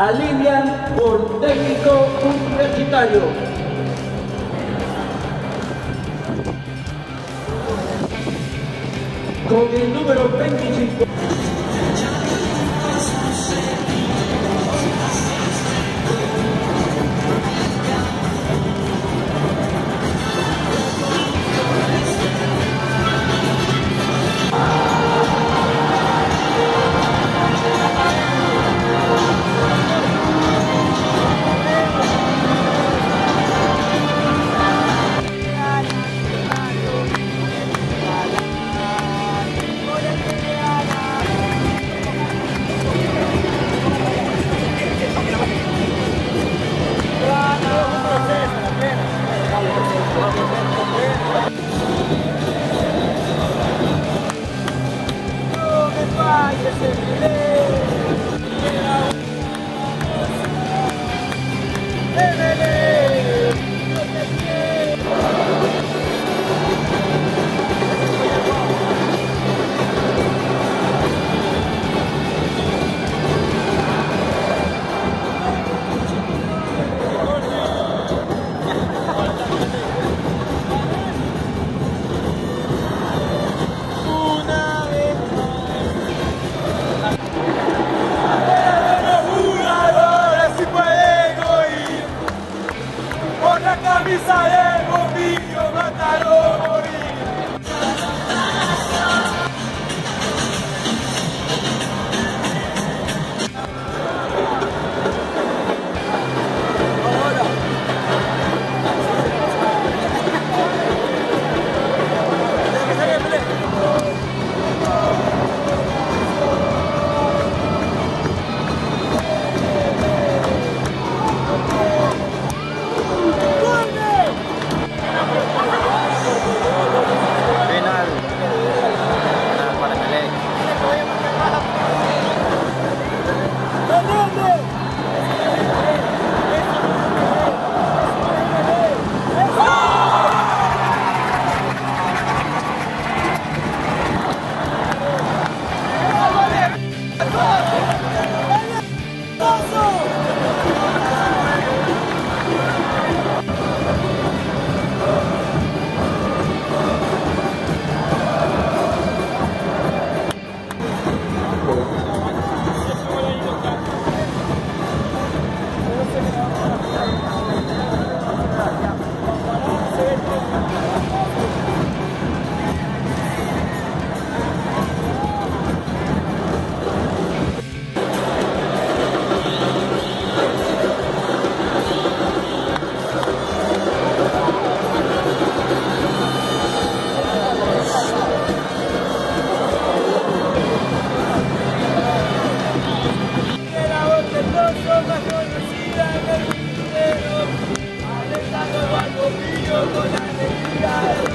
alinean por técnico universitario. Con el número 25. con alegría